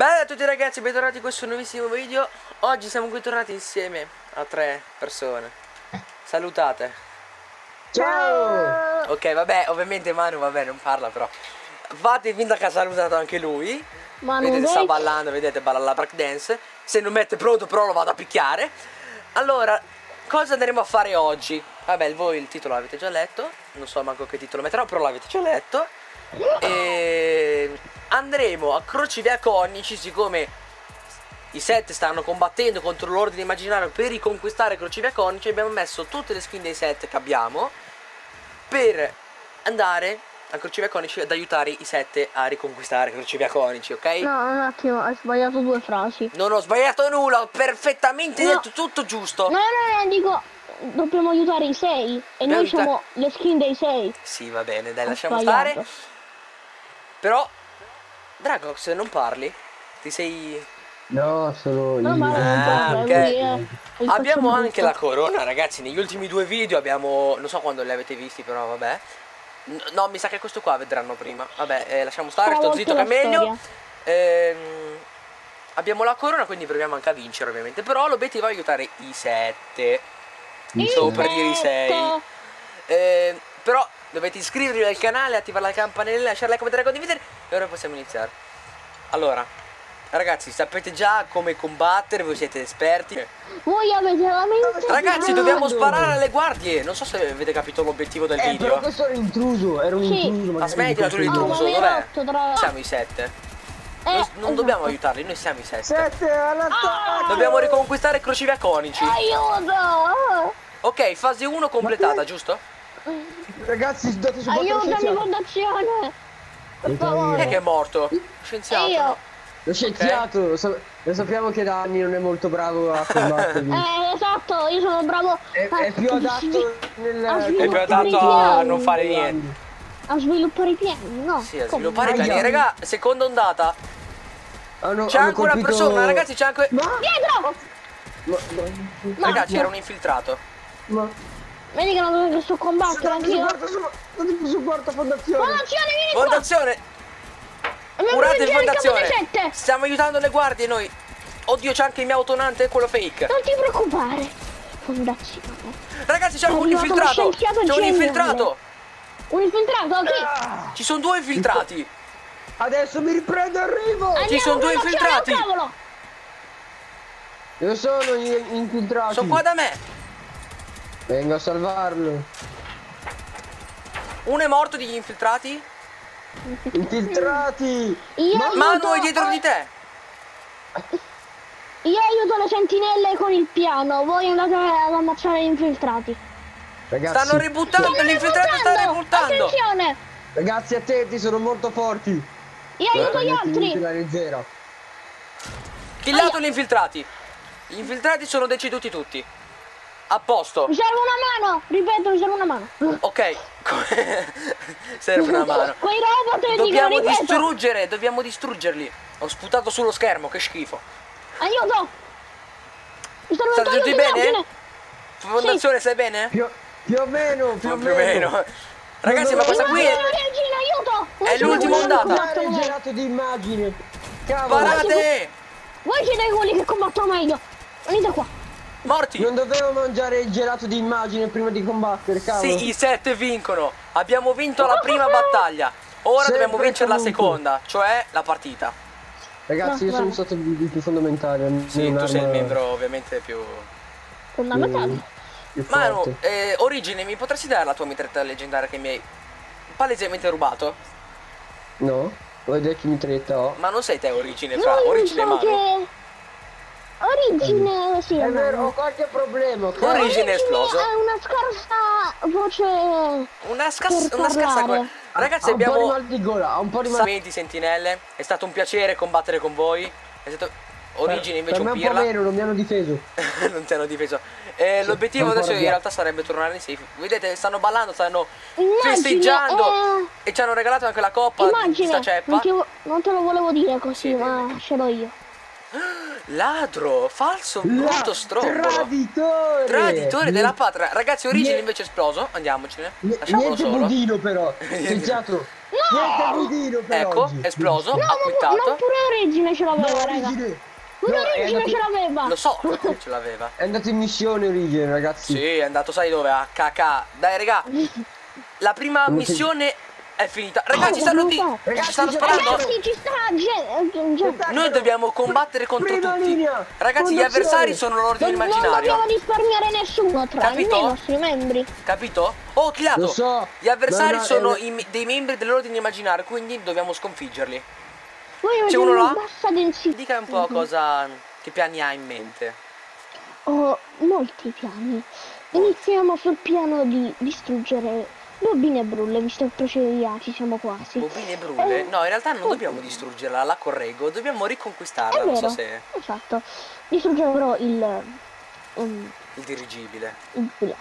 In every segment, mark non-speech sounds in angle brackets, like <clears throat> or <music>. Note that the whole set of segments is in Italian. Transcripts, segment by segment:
Bella a tutti ragazzi, bentornati in questo nuovissimo video. Oggi siamo qui tornati insieme a tre persone. Salutate. Ciao! Ok vabbè, ovviamente Manu vabbè non parla però. Fate finta che ha salutato anche lui. Manu Vedete sta ballando, vedete balla la break dance. Se non mette pronto però lo vado a picchiare. Allora, cosa andremo a fare oggi? Vabbè, voi il titolo l'avete già letto. Non so manco che titolo metterò, però l'avete già letto. E andremo a Crocevia Conici siccome i set stanno combattendo contro l'ordine immaginario per riconquistare Crocevia Conici abbiamo messo tutte le skin dei set che abbiamo per andare a Crocevia Conici ad aiutare i sette a riconquistare Crocevia Conici, ok? No, un attimo, hai sbagliato due frasi. Non ho sbagliato nulla, ho perfettamente No. detto tutto giusto. No, no, no, dico, dobbiamo aiutare i sei. E Dobbiamo noi aiutare- siamo le skin dei sei. Sì, va bene, dai, Ho lasciamo sbagliato. stare. Però, Dragox, non parli? Ti sei... No, sono No, io. ma non Ah, parla, ok. lui è- è il Abbiamo anche la corona, ragazzi. Negli ultimi due video abbiamo. Non so quando li avete visti, però vabbè. No, mi sa che questo qua vedranno prima. Vabbè, eh, lasciamo stare, sto zitto che è meglio. Ehm, abbiamo la corona, quindi proviamo anche a vincere, ovviamente. Però l'obiettivo è aiutare i sette. Stavo per dire i sei. Perfetto. Ehm, però dovete iscrivervi al canale, attivare la campanella, lasciare like, commentare, condividere. E ora possiamo iniziare. Allora, ragazzi, sapete già come combattere, voi siete esperti. Voi avete la mente. Ragazzi, Ah, dobbiamo sparare alle guardie. Non so se avete capito l'obiettivo del Eh, video. però questo era un intruso, era un Sì. intruso. Ma smettila tu l'intruso, Oh, hai dov'è? tra- Siamo i sette. Eh, non non esatto. dobbiamo aiutarli, noi siamo i sette. Sette all'attacco! Dobbiamo riconquistare Crocevia Conici. Aiuto! Ok, fase 1 completata, giusto? Ragazzi, date allo Aiutami, fondazione! Per Aiuto favore. Chi è che è morto? E Scienziato. io. Lo scienziato, lo, sa- lo sappiamo che da anni non è molto bravo a combattervi. <laughs> Eh, esatto, io sono bravo È, a- è più <laughs> adatto nel... a È più adatto a non fare niente. A sviluppare i piani, no? Sì, a come? sviluppare i piani. Raga, seconda ondata. Hanno- C'è anche una persona, ragazzi, c'è anche. Ma... Dietro! ma, ma, Raga, c'era un infiltrato. ma... Vedi che non riesco a combattere anch'io? supporto, su- date supporto, fondazione! Fondazione, vieni qua! Fondazione, il capo fondazione. sette! Stiamo aiutando le guardie noi. Oddio, c'è anche il mio autonante, quello fake. Non ti preoccupare. Fondazione. Ragazzi, c'è un infiltrato. C'è un infiltrato. Un infiltrato, chi? Ah, Ci sono due infiltrati. adesso mi riprendo e arrivo! Andiamo, sono due fondazione, infiltrati. oh, cavolo! Io sono gli infiltrati! Sono qua da me. Vengo a salvarlo! Uno è morto degli infiltrati. Infiltrati! Io Ma- Manu è dietro di te. Io aiuto le sentinelle con il piano. Voi andate ad ammazzare gli infiltrati. Ragazzi, Stanno ributtando. L'infiltrato sta ributtando. Attenzione! ragazzi attenti, sono molto forti! Io aiuto gli altri. Killato gli infiltrati. Gli infiltrati sono deceduti tutti. A posto. Mi serve una mano! Ripeto, mi serve una mano. Ok. <laughs> Serve una mano. Quei robot dicono, Dobbiamo ripeto. distruggere, dobbiamo distruggerli. Ho sputato sullo schermo, che schifo. Aiuto! Mi serve State tutti bene? immagine. Fondazione, stai bene? Più, più o meno, più, Più o o meno. Ragazzi, ma questa qui è... È l'ultima ondata. meglio. gelato di immagine! Cavolo! Parate! Voi siete quelli che combattono meglio. Venite qua. Morti! Non dovevo mangiare il gelato di immagine prima di combattere, cavolo! Sì, i sette vincono. Abbiamo vinto la prima <laughs> battaglia. Ora Sempre dobbiamo vincere la seconda, cioè la partita. Ragazzi, No, io sono stato il più fondamentale. Sì, tu sei il membro ovviamente più... Fondamentale. più Manu, eh, Origine, mi potresti dare la tua mitretta leggendaria che mi hai palesemente rubato? No? Vuoi vedere che mitretta ho? Ma non sei te Origine, fra Origine e so Manu. che... Origine, sì, È vero, ho qualche problema. Origine è esploso. ha una scarsa voce... Una, Per una scarsa... parlare. Ragazzi, ha un po' di abbiamo... mal di gola, un po' di mal 20 sentinelle, è stato un piacere combattere con voi. È stato... Origine invece per me un pirla. meno, non mi hanno difeso. <laughs> non ti hanno difeso. Eh, l'obiettivo ancora adesso in realtà sarebbe tornare in safe. Vedete, stanno ballando, stanno Immagine, festeggiando eh, e ci hanno regalato anche la coppa di Immagine, sta ceppa. non, ti non te lo volevo dire così, Sì, ma ce l'ho io. Ladro, falso, brutto La- strombolo. Traditore! Traditore della patria. Ragazzi, Origine invece è esploso. Andiamocene. Lasciamolo Niente solo. budino però. Scienziato, <laughs> Niente budino per Ecco, oggi. esploso, No, ha ma quittato. non pure Origine ce No, l'aveva, raga. origine. Pure No, Origine andato- ce l'aveva. Lo so che ce l'aveva. È andato in missione origine, ragazzi. Sì, è andato, sai dove? A KK. Dai, raga. <laughs> La prima missione è finita. Ragazzi, Oh, stanno. Ci Ragazzi, stanno sparando. Ragazzi, ci sta gente. gente. Noi dobbiamo combattere contro Prima tutti. linea. Ragazzi, gli avversari sono l'ordine Non, non immaginario. dobbiamo risparmiare nessuno tranne Capito? i nostri membri. Capito? Oh. Lo so. Gli avversari Ma no, sono è- i- dei membri dell'ordine immaginario, quindi dobbiamo sconfiggerli. C'è uno là? bassa densità. Dica un po' cosa. che piani ha in mente. Ho molti piani. Iniziamo sul piano di distruggere bobine e brulle, visto che crocevia ci siamo quasi. Bobine brulle? Eh, No, in realtà non oh. dobbiamo distruggerla, la correggo, dobbiamo riconquistarla, non so se. esatto. Distruggere però il... um, Il dirigibile. il-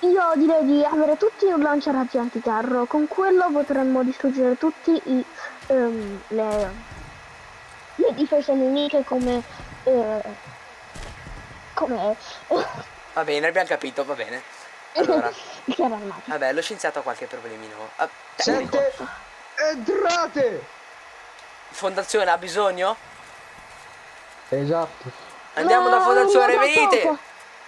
Io direi di avere tutti un lanciarazzi anticarro, con quello potremmo distruggere tutti i, ehm, le, le difese nemiche come... eh, come... Va bene, abbiamo capito, va bene. Allora, <laughs> vabbè, lo scienziato ha qualche problemino. Ah, tecnico. Sette. Entrate. Fondazione ha bisogno? Esatto. Andiamo No, da fondazione, venite!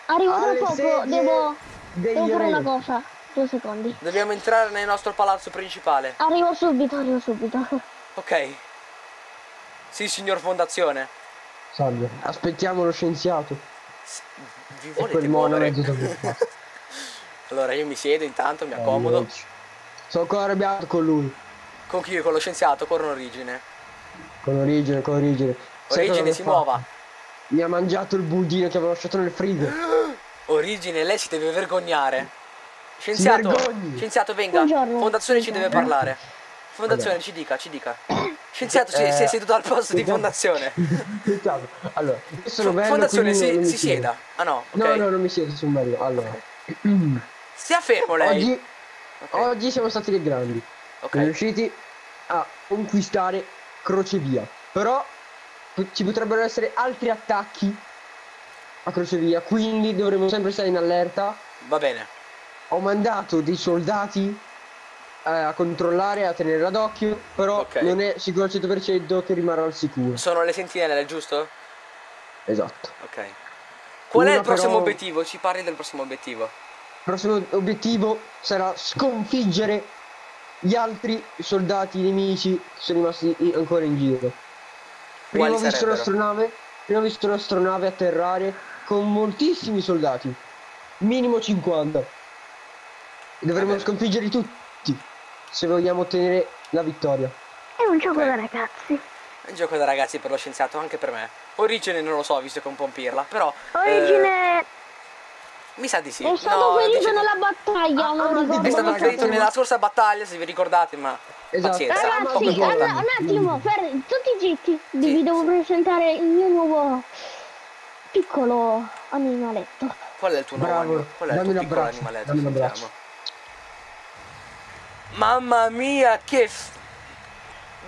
Arrivo tra poco, devo, devo fare re. una cosa. Due secondi. Dobbiamo entrare nel nostro palazzo principale. Arrivo subito, arrivo subito. <laughs> Ok. Sì, signor Fondazione. Salve. Aspettiamo lo scienziato. S- Vi E volete muovere? <laughs> allora, io mi siedo intanto, Eh, mi accomodo. Sono ancora arrabbiato con lui. Con chi? Con lo scienziato, con origine. Con origine, con origine. Origine si muova. Mi ha mangiato il budino che avevo lasciato nel frigo. <gasps> Origine, lei si deve vergognare. Scienziato, scienziato venga. Buongiorno. Fondazione ci deve Buongiorno. parlare. Fondazione ci dica, ci dica. Scienziato Eh, si è seduto al posto di fondazione. <laughs> Scienziato. Allora, io sono Fo- bello, fondazione si, si sieda. Ah no, ok. No, no, non mi siedo, sono bello. Allora, <clears throat> Stia fermo lei. oggi, Ok, oggi siamo stati dei grandi. ok. Siamo riusciti a conquistare Crocevia. Però ci potrebbero essere altri attacchi a Crocevia, quindi dovremo sempre stare in allerta. Va bene. Ho mandato dei soldati eh, a controllare, a tenere d'occhio, però Ok. non è sicuro al 100% che rimarrà al sicuro. Sono le sentinelle, giusto? Esatto. Ok. Qual è Una il prossimo però- obiettivo? Ci parli del prossimo obiettivo. Il prossimo obiettivo sarà sconfiggere gli altri soldati nemici che sono rimasti ancora in giro. Prima Quali ho visto un'astronave, prima ho visto un'astronave atterrare con moltissimi soldati, minimo 50. E dovremo Va bene. sconfiggerli tutti se vogliamo ottenere la vittoria. È un gioco Ok. da ragazzi. È un gioco da ragazzi per lo scienziato, anche per me. Origine non lo so, visto che è un po' un pirla, però... eh, Origine mi sa di sì. è stato No, ferito dice- nella battaglia, Ah, non ah, ricordo È stato ferito nella scorsa battaglia, se vi ricordate, ma... Esatto. Pazienza, Ragazzi, importa. allora, un attimo, per tutti zitti, Sì. vi devo presentare il mio nuovo piccolo animaletto. Qual è il tuo animo? Qual è il dammi tuo un piccolo animaletto? un. Mamma mia, che... f-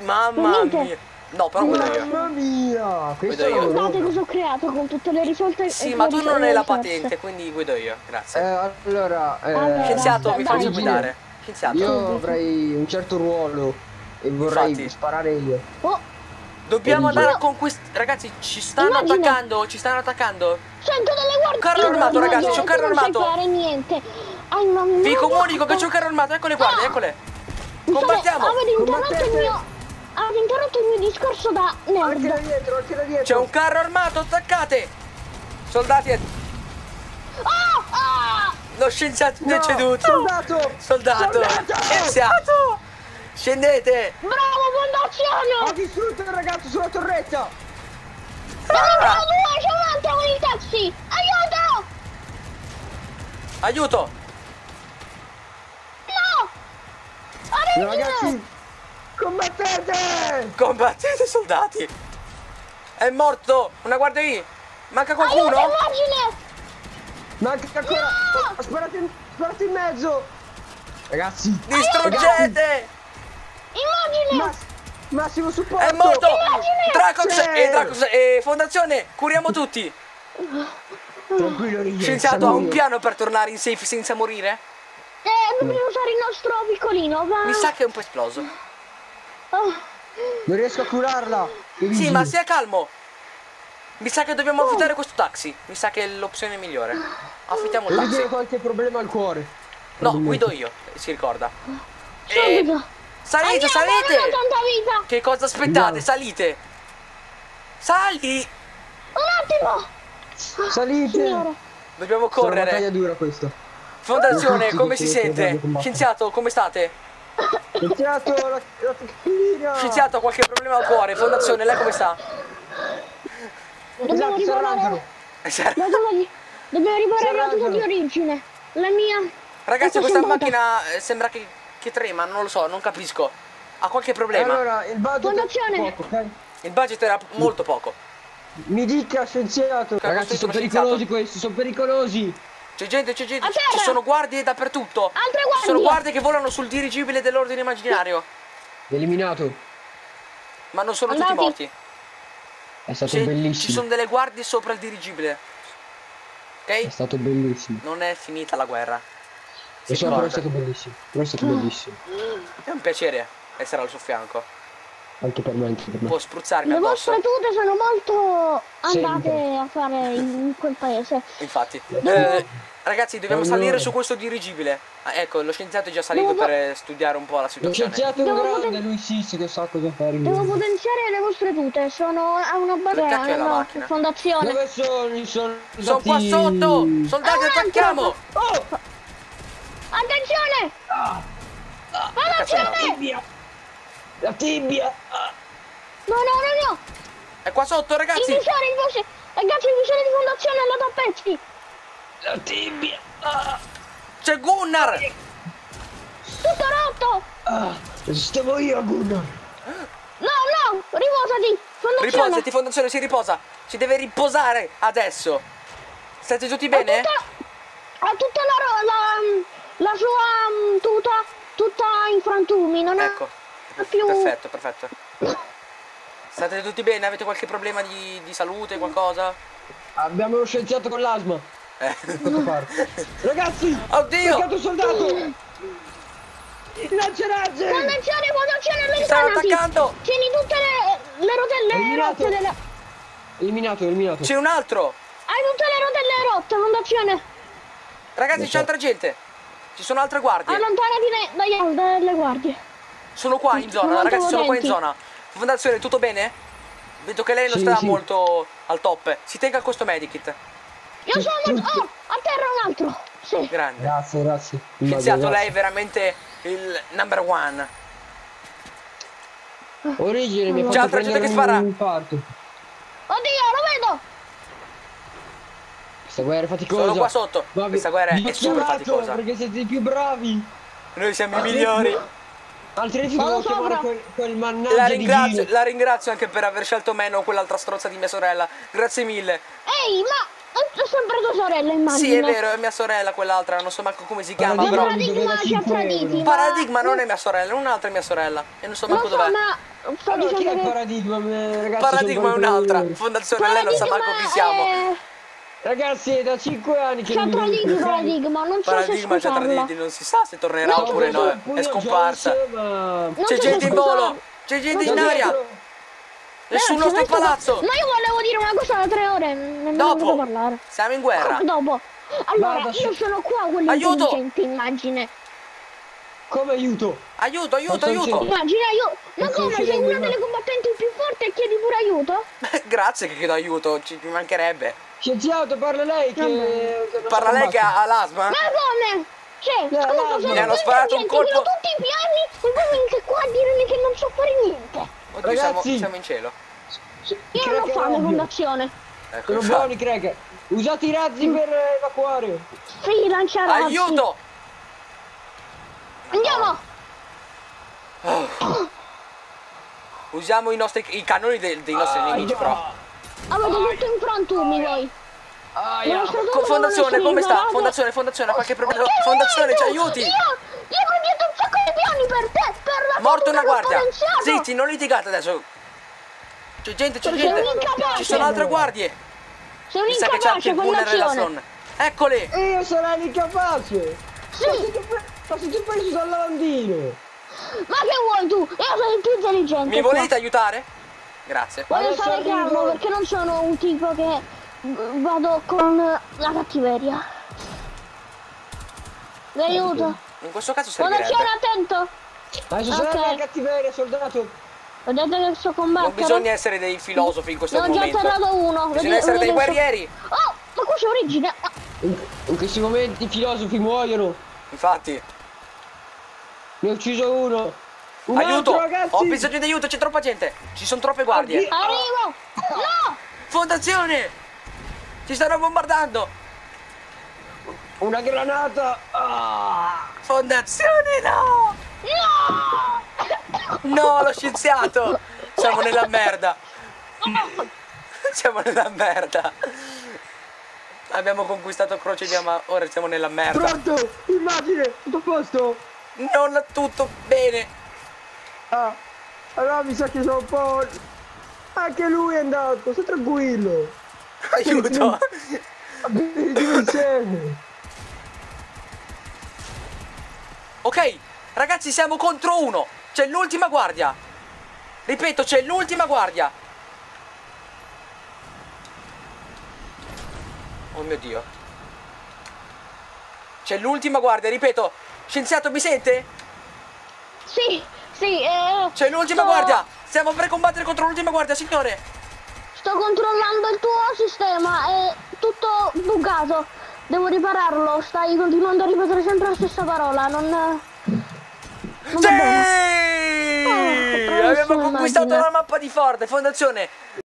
Mamma mia. No, però guido io. Mamma mia! Guido io. Guardate cosa ho creato con tutte le risolte. Sì, ma tu non hai la patente, quindi guido io. Grazie. Eh, allora, eh, Allora, Scienziato, mi faccio dai. guidare. Scienziato, io avrei un certo ruolo e vorrei Infatti. sparare io. Oh, dobbiamo andare a conquistare. Ragazzi, ci stanno Immagina. attaccando, ci stanno attaccando. sento delle guardie. Carro armato, ragazzi, c'è un carro Tu non armato. fare niente. Hai una Vi comunico che c'è un carro armato, eccole guardie, eccole. Scusate, Combattiamo. Avete interrotto il mio. Avete interrotto il mio discorso da Anche da nerd. dietro, anche da dietro. C'è un carro armato, attaccate. Soldati, Ah! Ah! lo scienziato è No, deceduto. Soldato! Soldato, Soldato! scienziato. Scendete. Bravo, Ho fondazione! distrutto il ragazzo sulla torretta! Ne Ah. due, c'è un altro con i taxi! Aiuto! Aiuto. No! Origine! Ragazzi, combattete! Combattete, soldati. È morto. Una guardia lì. Manca Aiuto, qualcuno? immagine! Manca ancora! No! Sparate in, sparate in mezzo! Ragazzi! Distruggete. Immagine! Mass- massimo supporto! È morto. Dracox e Dracox e Fondazione, curiamo tutti. Tranquillo, Righe, Scienziato ha un piano per tornare in safe senza morire? Eh, dobbiamo usare il nostro piccolino, va. Mi sa che è un po' esploso. Non riesco a curarla. Sì, Luigi. ma stia calmo. Mi sa che dobbiamo affittare questo taxi. Mi sa che è l'opzione migliore. Affittiamo il taxi. qualche problema al cuore. No, guido io, si ricorda. subito. Eh, salite, Andiamo, salite! Che cosa aspettate? Andiamo. Salite! Sali! Un attimo. Salite. Signore. Dobbiamo Sarà una correre. dura questa. Fondazione, come si sente? Scienziato, come state? Scienziato, la, la tecchina. Scienziato, ha qualche problema al cuore? Fondazione, lei come sta? Dobbiamo Esatto, si arrangiano. riparare di... Dobbiamo riparare Si la tuta di origine. La mia... Ragazzi, Questa macchina eh, sembra che, che trema, non lo so, non capisco. Ha qualche problema. Allora, il budget Fondazione. è poco, ok? Il budget era molto poco. Mi dica, scienziato. Ragazzi, sono pericolosi questi, sono pericolosi. C'è gente, c'è gente, ci sono guardie dappertutto. Altre Ci sono guardie. guardie che volano sul dirigibile dell'ordine immaginario. Eliminato. Ma non sono Andati. tutti morti. È stato C'è- bellissimo. ci sono delle guardie sopra il dirigibile. È Ok? stato bellissimo. Non è finita la guerra. Lo so, però è stato bellissimo. Però è stato bellissimo. È un piacere essere al suo fianco. Anche per me, anche per me. Può spruzzarmi Le addosso. vostre tute sono molto Sempre. andate a fare in quel paese. Infatti. Eh, ragazzi, dobbiamo Eh, salire no. su questo dirigibile. Ah, ecco, lo scienziato è già salito Devo- per eh, studiare un po' la Lo situazione. scienziato è un Devo grande, poter- lui sì, sì che sa cosa fare. Devo lui. potenziare le vostre tute. Sono a una cacchio è una fondazione. Dove sono i soldati? Sono qua sotto! Soldati, Ah, attacchiamo! Oh! Attenzione! Cazzo no. Attenzione! La tibia! No, no, no, no! È qua sotto, Il ragazzi! visore, il visore! Ragazzi, il visore di fondazione è andato a pezzi! La tibia! C'è Gunnar! Tutto rotto! Ah, stavo io, Gunnar! No, no! Riposati! Fondazione! Riposati, fondazione, si riposa! Si deve riposare adesso! State tutti Ha bene? tutta, ha tutta la, ro- la, la sua mm, tuta tutta in frantumi, non ha Ecco. Più... Perfetto, perfetto. State tutti bene? Avete qualche problema di, di salute, qualcosa? Abbiamo lo scienziato con l'asma. Eh. Ragazzi! Oddio! Un soldato! Lanciarazzi! Fondazione, fondazione, Ci stanno allontanati! attaccando! Tieni tutte le, le rotelle Eliminato. rotte della... Eliminato, eliminato. C'è un altro! Hai tutte le rotelle rotte, fondazione! Ragazzi, c'è altra gente! Ci sono altre guardie! Allontanati dai- dagli al- dalle guardie. Sono qua in zona, Molto ragazzi, sono qua in zona. Fondazione, tutto bene? Vedo che lei non Sì, sta sì. molto al top. Si tenga questo medikit. Io sono... Oh, a terra un altro! Sì. Grande. Grazie, grazie. Scienziato, lei è veramente il number one. Origine mi ha C'è altra gente che spara. un infarto. Oddio, lo vedo! Questa guerra è faticosa. Sono qua sotto. Vabbè, Questa guerra è super faticosa. Perché siete i più bravi. Noi siamo i migliori. Altrimenti Vado chiamare sopra. quel, quel mannaggia La di ringrazio, la ringrazio anche per aver scelto me, non quell'altra strozza di mia sorella. Grazie mille. Ehi, ma è sempre tua sorella, immagino. Sì, è vero, è mia sorella quell'altra, non so manco come si chiama, Ma Ma però. Paradigma ci ha 5 euro. traditi. ma- Paradigma non è mia sorella, un'altra è mia sorella. E non so manco dov'è. ma sto Allora, chi è paradigma? Eh, Ragazzi, Paradigma è un'altra. io. Fondazione, lei non sa manco chi siamo. Ragazzi, è da 5 anni che Ci ha mi vedo tradito qui. paradigma, non so Paradigma se traditi, non si sa se tornerà No, oppure no. È scomparsa. C'è gente in volo! C'è gente in aria! Dietro. Nessun Ragazzi, nostro in palazzo! Ma io volevo dire una cosa da tre ore, non ne ho Dopo! parlare. Siamo in guerra! Dopo. Allora, Guarda, io sono qua quello Aiuto! intelligente, immagine. Come aiuto? Aiuto, aiuto, aiuto! Immagina io... Ma Non come, sei una delle combattenti più forti e chiedi pure aiuto? <laughs> Grazie che chiedo aiuto, ci mancherebbe. Scienziato, parla lei che... Che Parla lei che ha ha l'asma? Ma come? Cioè, Eh, scusa, no, sono mi hanno sparato un colpo. tutti i piani e poi venite qua a dirmi che non so fare niente. Oddio, siamo, Ragazzi. siamo in cielo. Sì, Io non ho fame, ovvio. fondazione. Ecco, Sono infatti. buoni, cracker. Usate i razzi per eh, evacuare. Sì, lancia razzi. Aiuto! Andiamo! Usiamo i nostri i cannoni dei, dei nostri nemici, però. Avete tutto in frantumi vostre Co- truppe fondazione, come sta? Fondazione, fondazione, ha qualche problema? Che Fondazione, ci aiuti! Io, io ho cambiato un sacco di piani per te, per la Morto una guardia! Zitti, non litigate adesso! C'è gente, c'è gente! incapace. Ci sono altre guardie! Un Mi sa che c'è anche incapace, il bunner la fondazione. son. Eccole! Io sarò l'incapace. Sì, Ma se tu preso dal lavandino! Ma che vuoi tu? Io sono il più intelligente. Mi qua. volete aiutare? Grazie. Voglio Adesso stare arrivo. calmo perché non sono un tipo che vado con la cattiveria. Vi aiuto. In questo caso servirebbe. attento. Adesso Ok. serve la cattiveria, soldato! Vedete che so combattere? Non bisogna essere dei filosofi in questo Ne ho già momento. atterrato uno. Bisogna Vedi- essere dei guerrieri. Oh, ma qui c'è origine. Ah, In, in questi momenti i filosofi muoiono! Infatti. Ne ho ucciso uno! Un Aiuto! altro, ragazzi! Ho bisogno di aiuto, c'è troppa gente. Ci sono troppe guardie. Oddio. Arrivo. No. Fondazione! Ci stanno bombardando! Una granata! Ah! Fondazione no! No. No, lo scienziato! Siamo nella merda. <laughs> Siamo nella merda. Abbiamo conquistato Croce di ma ora siamo nella merda. Pronto! Immagine! Tutto a posto! Non tutto bene. Ah! Allora mi sa che sono un po'... Anche lui è andato, sta tranquillo! <laughs> Aiuto. Insieme! Ok, ragazzi, siamo contro uno. C'è l'ultima guardia. Ripeto, c'è l'ultima guardia. Oh mio dio. C'è l'ultima guardia, ripeto. Scienziato, mi sente? Sì, sì. Eh, C'è l'ultima sto- guardia. Stiamo per combattere contro l'ultima guardia, signore. Sto controllando il tuo sistema, è tutto buggato. Devo ripararlo, stai continuando a ripetere sempre la stessa parola, non... Non Sì! Oh, Abbiamo conquistato immagine. la mappa di Ford, fondazione.